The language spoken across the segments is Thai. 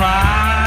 right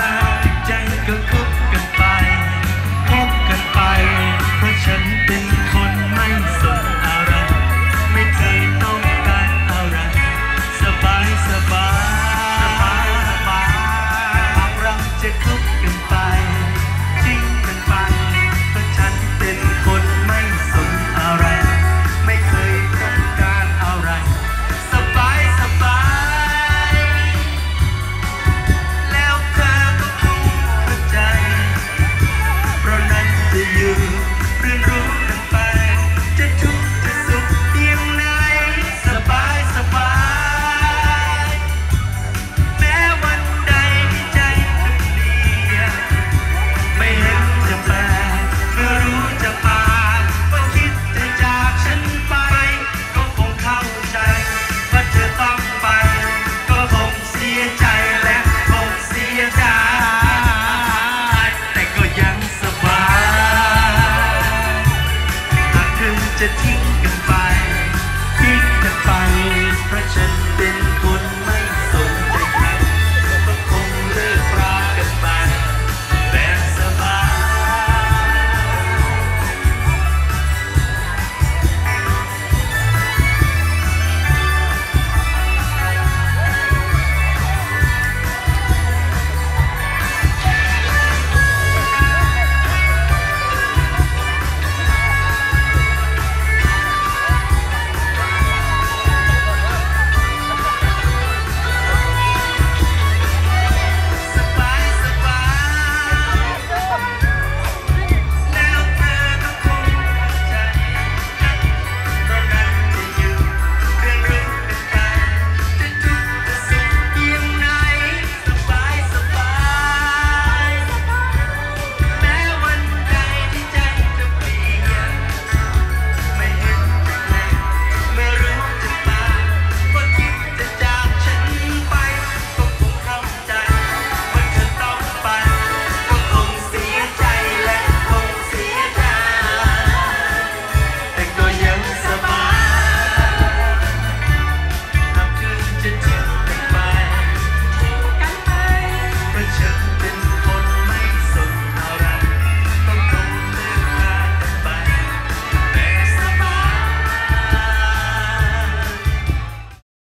ทิ้งกันไปทิ้งกันไปเพราะฉัน